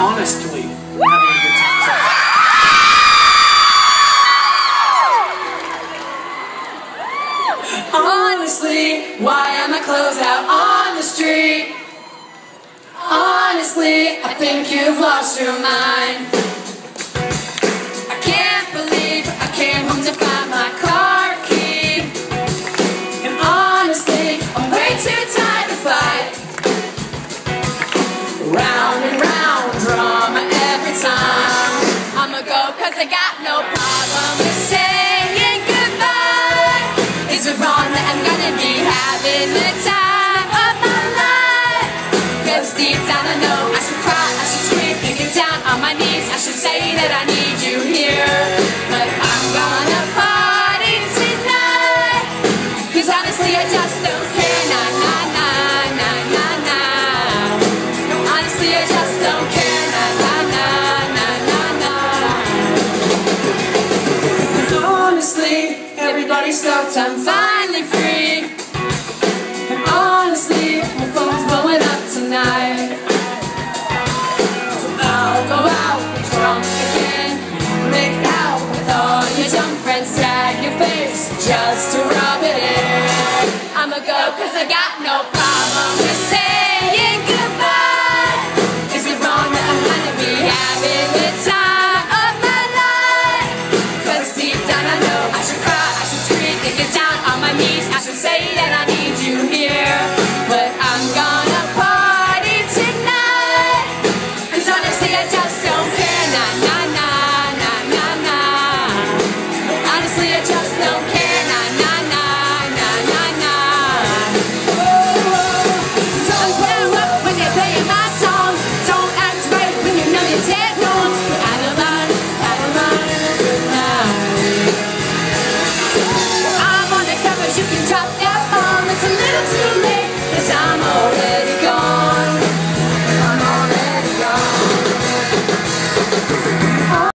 honestly having a good time. Honestly, why am I clothes out on the street? Honestly, I think you've lost your mind. Cause I got no problem with saying goodbye. Is it wrong that I'm gonna be having the time of my life? Cause deep down I know I should cry, I should scream, get down on my knees. I should say that I need everybody's stoked. I'm finally free. And honestly, my phone's blowing up tonight. So I'll go out drunk again. Make out with all your dumb friends. Tag your face just to rub it in. I'ma go cause I got no I get down on my knees, I should say that I it's a little too late. Cause I'm